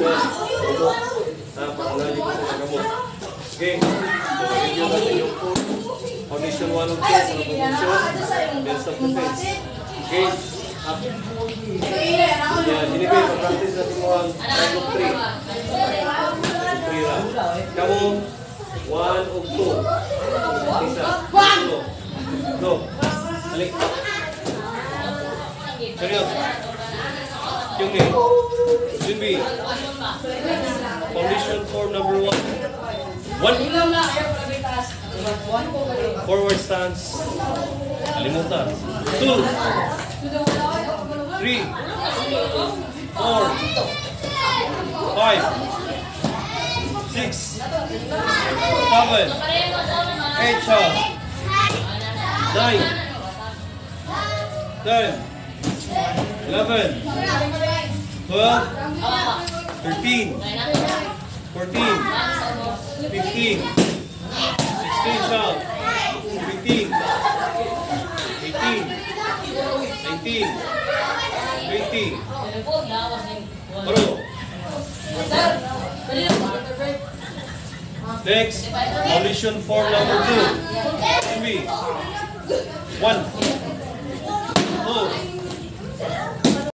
na gamot. Ha, pangalan ko sa gamot. Okay, so review natin yung food. Foundation 1 of 2, sa foundation, then sa defense. Okay, up. Yeah, sinibay, mag-practice natin mo ang 5 of 3. 3 ra. Kamu, 1 of 2. Isa. Go. Go. Balik. Seryoso. Yung eh. Yung B. Foundation form number one. One. Forward stance. Limutan. Two. Three. Four. Five. Six. Seven. Eight. Nine. Ten. 10. 11. 12. 13. 14. 15. 16 child. 15. 18. 19. 20. Bro. Next, foundation form number two. Jimmy. One.